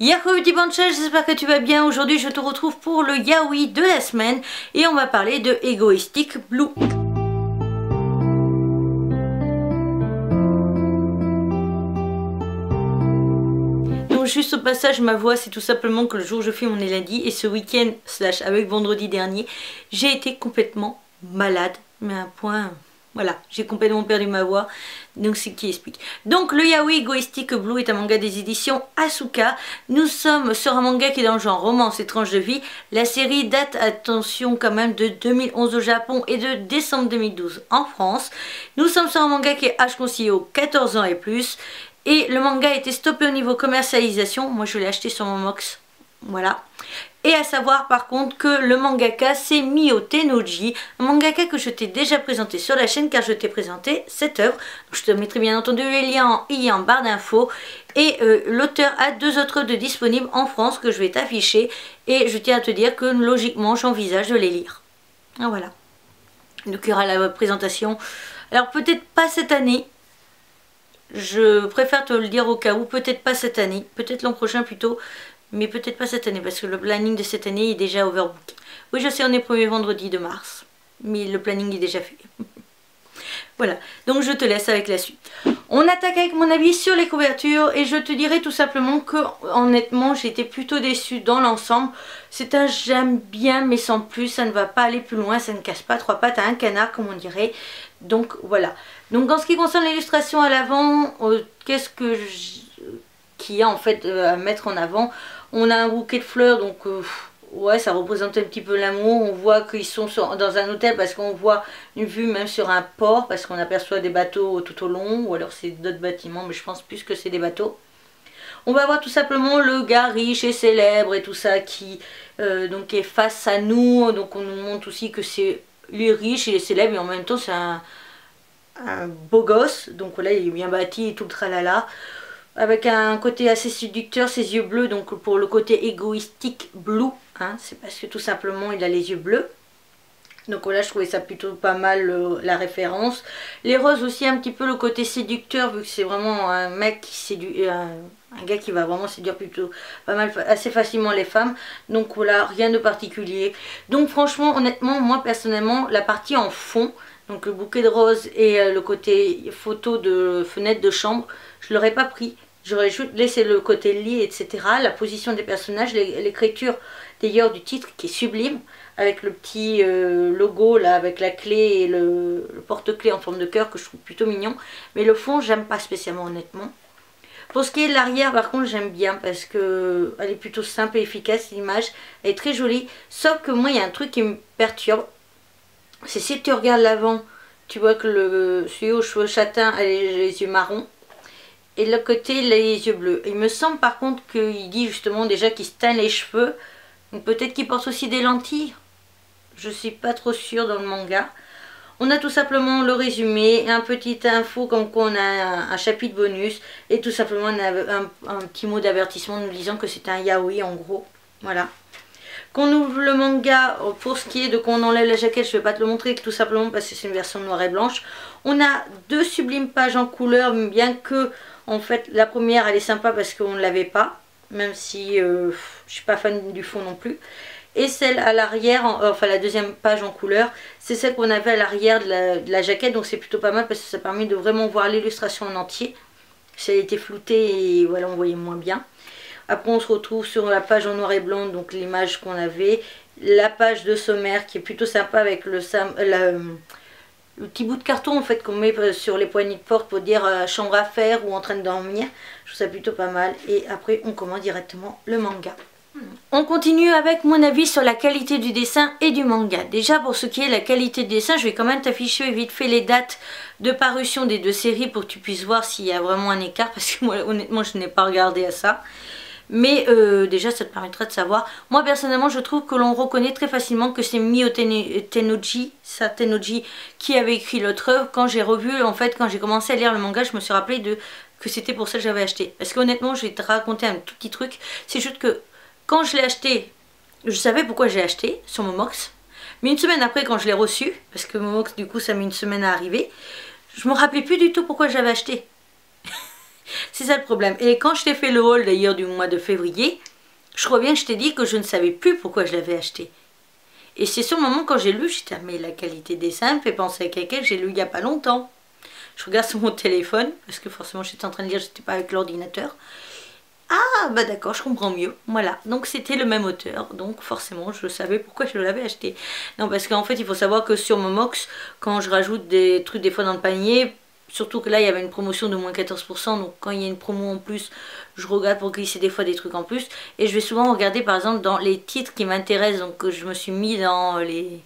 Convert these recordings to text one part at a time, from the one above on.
Yahoo petit j'espère que tu vas bien. Aujourd'hui, je te retrouve pour le yaoi de la semaine et on va parler de Egoistic Blue. Donc juste au passage, ma voix, c'est tout simplement que le jour où je filme, on est et ce week-end, slash avec vendredi dernier, j'ai été complètement malade, mais à un point voilà, j'ai complètement perdu ma voix, donc c'est qui explique. Donc le yaoi Egoistic Blue est un manga des éditions Asuka. Nous sommes sur un manga qui est dans le genre romance étrange de vie. La série date, attention quand même, de 2011 au Japon et de décembre 2012 en France. Nous sommes sur un manga qui est H conseillé aux 14 ans et plus. Et le manga a été stoppé au niveau commercialisation. Moi je l'ai acheté sur mon Mox. Voilà. Et à savoir par contre que le mangaka c'est Mio Tenoji, un mangaka que je t'ai déjà présenté sur la chaîne car je t'ai présenté cette œuvre. Je te mettrai bien entendu les liens en i en barre d'infos. Et euh, l'auteur a deux autres œuvres disponibles en France que je vais t'afficher. Et je tiens à te dire que logiquement j'envisage de les lire. Ah, voilà. Donc il y aura la présentation. Alors peut-être pas cette année, je préfère te le dire au cas où, peut-être pas cette année, peut-être l'an prochain plutôt, mais peut-être pas cette année parce que le planning de cette année est déjà overbook. Oui, je sais, on est premier vendredi de mars, mais le planning est déjà fait. voilà, donc je te laisse avec la suite. On attaque avec mon avis sur les couvertures et je te dirais tout simplement que honnêtement été plutôt déçue dans l'ensemble. C'est un j'aime bien mais sans plus, ça ne va pas aller plus loin, ça ne casse pas trois pattes à un canard comme on dirait. Donc voilà. Donc en ce qui concerne l'illustration à l'avant, euh, qu'est-ce que qu'il y a en fait euh, à mettre en avant? On a un bouquet de fleurs, donc euh, ouais, ça représente un petit peu l'amour. On voit qu'ils sont dans un hôtel parce qu'on voit une vue même sur un port, parce qu'on aperçoit des bateaux tout au long, ou alors c'est d'autres bâtiments, mais je pense plus que c'est des bateaux. On va voir tout simplement le gars riche et célèbre et tout ça qui euh, donc est face à nous. Donc on nous montre aussi que c'est lui riche, est célèbre et en même temps c'est un, un, beau gosse. Donc là il est bien bâti et tout le tralala avec un côté assez séducteur, ses yeux bleus, donc pour le côté égoïstique blue, hein, c'est parce que tout simplement il a les yeux bleus. Donc là je trouvais ça plutôt pas mal la référence. Les roses aussi un petit peu le côté séducteur vu que c'est vraiment un mec qui séduit, un, un, gars qui va vraiment séduire plutôt pas mal, assez facilement les femmes. Donc voilà, rien de particulier. Donc franchement, honnêtement, moi personnellement, la partie en fond, donc le bouquet de roses et euh, le côté photo de fenêtre de chambre, je l'aurais pas pris J'aurais juste laissé le côté lit, etc. La position des personnages, l'écriture d'ailleurs du titre qui est sublime, avec le petit euh, logo là, avec la clé et le, porte-clés en forme de cœur que je trouve plutôt mignon. Mais le fond, j'aime pas spécialement honnêtement. Pour ce qui est de l'arrière, par contre, j'aime bien parce que elle est plutôt simple et efficace, l'image. est très jolie. Sauf que moi, il y a un truc qui me perturbe. C'est si tu regardes l'avant, tu vois que le, celui aux cheveux châtains a les yeux marrons et l'autre côté les yeux bleus. Il me semble par contre qu'il dit justement déjà qu'il se teint les cheveux. Donc peut-être qu'il porte aussi des lentilles. Je suis pas trop sûre dans le manga. On a tout simplement le résumé, un petit info comme quoi on a un, chapitre bonus et tout simplement un, un petit mot d'avertissement nous disant que c'est un yaoi en gros. Voilà. Qu'on ouvre le manga, pour ce qui est de qu'on enlève la jaquette, je ne vais pas te le montrer tout simplement parce que c'est une version noire et blanche. On a deux sublimes pages en couleur, bien que en fait, la première, elle est sympa parce qu'on ne l'avait pas, même si euh, je suis pas fan du fond non plus. Et celle à l'arrière, enfin la deuxième page en couleur, c'est celle qu'on avait à l'arrière de, la, jaquette. Donc c'est plutôt pas mal parce que ça permet de vraiment voir l'illustration en entier. Ça a été flouté et voilà, on voyait moins bien. Après, on se retrouve sur la page en noir et blanc, donc l'image qu'on avait. La page de sommaire qui est plutôt sympa avec le, le petit bout de carton en fait qu'on met euh, sur les poignées de porte pour dire euh, chambre à faire ou en train de dormir. Je trouve ça plutôt pas mal. Et après on commence directement le manga. Hmm. On continue avec mon avis sur la qualité du dessin et du manga. Déjà pour ce qui est la qualité du dessin, je vais quand même t'afficher vite fait les dates de parution des deux séries pour que tu puisses voir s'il y a vraiment un écart parce que moi honnêtement je n'ai pas regardé à ça. Mais euh, déjà, ça te permettra de savoir. Moi, personnellement, je trouve que l'on reconnaît très facilement que c'est Mio Tenoji, sa Tenoji, qui avait écrit l'autre œuvre. Quand j'ai revu, en fait, quand j'ai commencé à lire le manga, je me suis rappelé de que c'était pour ça que j'avais acheté. Parce qu'honnêtement, je vais te raconter un tout petit truc. C'est juste que quand je l'ai acheté, je savais pourquoi j'ai acheté sur Momox. Mais une semaine après, quand je l'ai reçu, parce que Momox, du coup, ça met une semaine à arriver, je me rappelais plus du tout pourquoi j'avais acheté. C'est ça le problème. Et quand je t'ai fait le haul d'ailleurs du mois de février, je que je t'ai dit que je ne savais plus pourquoi je l'avais acheté. Et c'est sur le moment quand j'ai lu, j'étais ah, mais la qualité des seins me fait penser à quelqu'un que j'ai lu il n'y a pas longtemps. Je regarde sur mon téléphone, parce que forcément j'étais en train de lire, j'étais pas avec l'ordinateur. Ah bah d'accord, je comprends mieux. Voilà, donc c'était le même auteur, donc forcément je savais pourquoi je l'avais acheté. Non parce qu'en fait il faut savoir que sur Momox, quand je rajoute des trucs des fois dans le panier, surtout que là il y avait une promotion de moins 14%, donc quand il y a une promo en plus, je regarde pour glisser des fois des trucs en plus. Et je vais souvent regarder par exemple dans les titres qui m'intéressent, donc je me suis mis dans les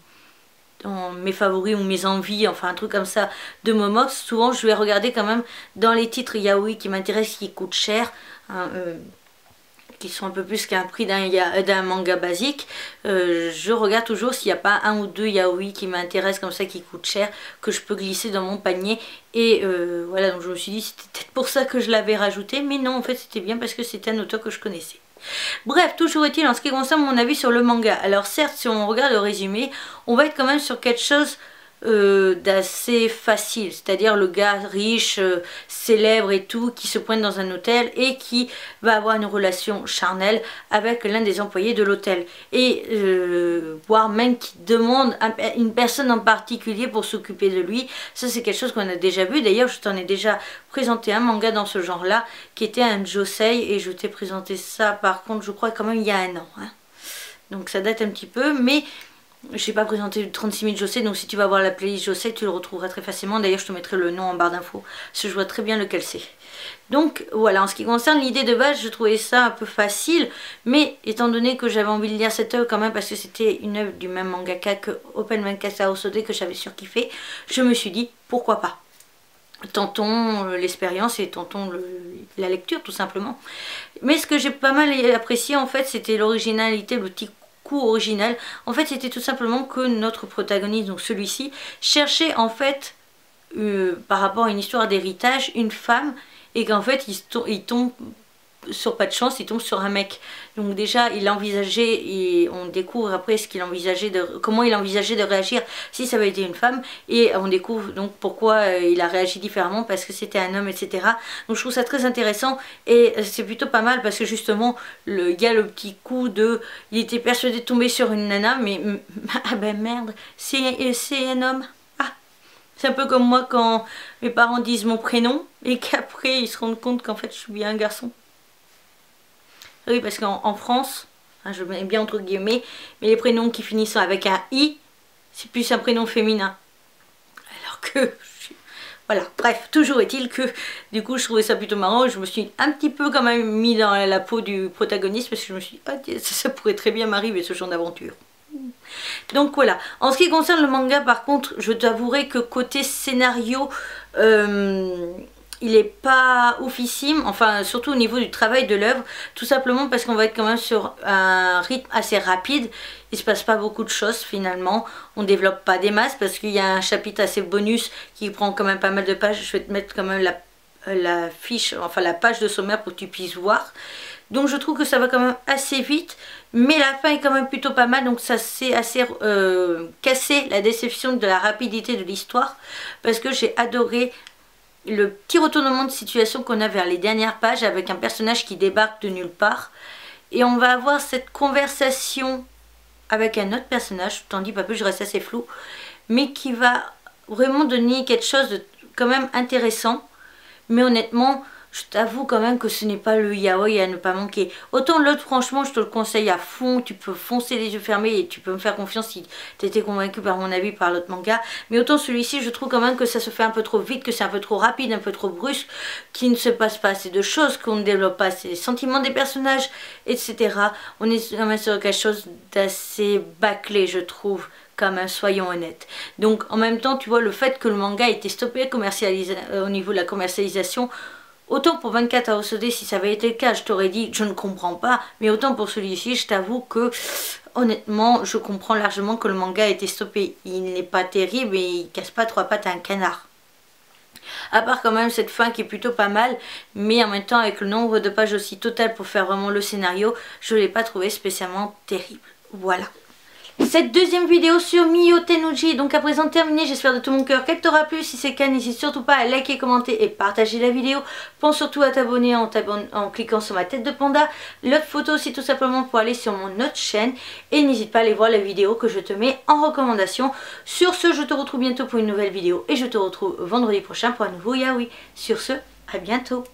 dans mes favoris ou mes envies, enfin un truc comme ça de Momox, souvent je vais regarder quand même dans les titres. Yaoi qui m'intéressent, qui coûtent cher, hein, euh, qui sont un peu plus qu'un prix d'un manga basique, euh, je regarde toujours s'il n'y a pas un ou deux yaoi qui m'intéressent comme ça, qui coûtent cher, que je peux glisser dans mon panier. Et euh, voilà, donc je me suis dit c'était peut-être pour ça que je l'avais rajouté, mais non, en fait c'était bien parce que c'était un auteur que je connaissais. Bref, toujours est-il en ce qui concerne mon avis sur le manga. Alors certes, si on regarde le résumé, on va être quand même sur quelque chose euh, d'assez facile, c'est-à-dire le gars riche, euh, célèbre et tout, qui se pointe dans un hôtel et qui va avoir une relation charnelle avec l'un des employés de l'hôtel. Et euh, voire même qui demande une personne en particulier pour s'occuper de lui. Ça c'est quelque chose qu'on a déjà vu. D'ailleurs je t'en ai déjà présenté un manga dans ce genre-là, qui était un Josei, et je t'ai présenté ça par contre je crois quand même il y a un an. Hein. Donc ça date un petit peu, mais je n'ai pas présenté 36 000 José, donc si tu vas voir la playlist José, tu le retrouveras très facilement. D'ailleurs, je te mettrai le nom en barre d'infos, parce que je vois très bien lequel c'est. Donc voilà, en ce qui concerne l'idée de base, je trouvais ça un peu facile, mais étant donné que j'avais envie de lire cette œuvre quand même, parce que c'était une œuvre du même mangaka que Open Mankasa Osode que j'avais surkiffé, je me suis dit, pourquoi pas? Tentons euh, l'expérience et tentons la lecture tout simplement. Mais ce que j'ai pas mal apprécié en fait c'était l'originalité, le petit original. En fait, c'était tout simplement que notre protagoniste, donc celui-ci, cherchait en fait, euh, par rapport à une histoire d'héritage, une femme, et qu'en fait, il tombe sur pas de chance, il tombe sur un mec. Donc déjà, il envisageait, et on découvre après ce qu'il envisageait de, comment il envisageait de réagir si ça avait été une femme, et on découvre donc pourquoi euh, il a réagi différemment, parce que c'était un homme, etc. Donc je trouve ça très intéressant, et c'est plutôt pas mal, parce que justement, le gars, le petit coup de, il était persuadé de tomber sur une nana, mais, ah ben merde, c'est un homme. Ah, c'est un peu comme moi quand mes parents disent mon prénom, et qu'après ils se rendent compte qu'en fait je suis bien un garçon. Oui, parce qu'en France, hein, je mets bien entre guillemets, mais les prénoms qui finissent avec un i, c'est plus un prénom féminin. Alors que, voilà, bref, toujours est-il que, du coup, je trouvais ça plutôt marrant. Je me suis un petit peu quand même mis dans la peau du protagoniste, parce que je me suis dit, ah, ça, pourrait très bien m'arriver ce genre d'aventure. Donc voilà, en ce qui concerne le manga par contre, je t'avouerai que côté scénario, euh, il est pas oufissime, enfin surtout au niveau du travail de l'œuvre, tout simplement parce qu'on va être quand même sur un rythme assez rapide, il se passe pas beaucoup de choses finalement, on développe pas des masses parce qu'il y a un chapitre assez bonus qui prend quand même pas mal de pages, je vais te mettre quand même la, fiche, enfin la page de sommaire pour que tu puisses voir. Donc je trouve que ça va quand même assez vite, mais la fin est quand même plutôt pas mal, donc ça s'est assez euh, cassé la déception de la rapidité de l'histoire, parce que j'ai adoré le petit retournement de situation qu'on a vers les dernières pages avec un personnage qui débarque de nulle part. Et on va avoir cette conversation avec un autre personnage, t'en dis pas plus, je reste assez flou, mais qui va vraiment donner quelque chose de quand même intéressant. Mais honnêtement, je t'avoue quand même que ce n'est pas le yaoi à ne pas manquer. Autant l'autre, franchement, je te le conseille à fond. Tu peux foncer les yeux fermés et tu peux me faire confiance si tu étais convaincu par mon avis par l'autre manga. Mais autant celui-ci, je trouve quand même que ça se fait un peu trop vite, que c'est un peu trop rapide, un peu trop brusque, qu'il ne se passe pas assez de choses, qu'on ne développe pas assez les sentiments des personnages, etc. On est quand même sur quelque chose d'assez bâclé, je trouve même, soyons honnêtes. Donc en même temps, tu vois, le fait que le manga ait été stoppé euh, au niveau de la commercialisation, Autant pour 24 à OCD, si ça avait été le cas, je t'aurais dit je ne comprends pas. Mais autant pour celui-ci, je t'avoue que honnêtement, je comprends largement que le manga a été stoppé. Il n'est pas terrible et il casse pas trois pattes à un canard. À part quand même cette fin qui est plutôt pas mal, mais en même temps avec le nombre de pages aussi total pour faire vraiment le scénario, je ne l'ai pas trouvé spécialement terrible. Voilà. Cette deuxième vidéo sur Miyo Tenuji donc à présent terminée, j'espère de tout mon cœur qu'elle t'aura plu, si c'est le cas n'hésite surtout pas à liker, commenter et partager la vidéo, pense surtout à t'abonner en, en, cliquant sur ma tête de panda, l'autre photo aussi tout simplement pour aller sur mon autre chaîne. Et n'hésite pas à aller voir la vidéo que je te mets en recommandation. Sur ce, je te retrouve bientôt pour une nouvelle vidéo et je te retrouve vendredi prochain pour un nouveau Yaoi. Sur ce, à bientôt